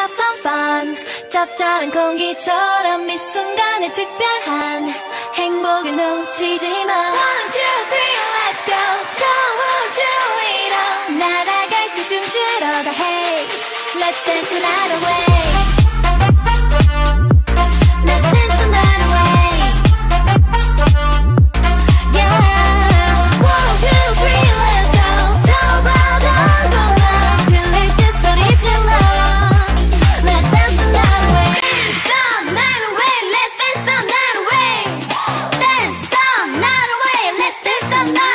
have some fun 짭짤한 공기처럼 이 순간에 특별한 행복을 놓치지 마 One, two, three, let's go Don't do it all 날아갈 때 춤추러 가 Hey, let's dance the night away na na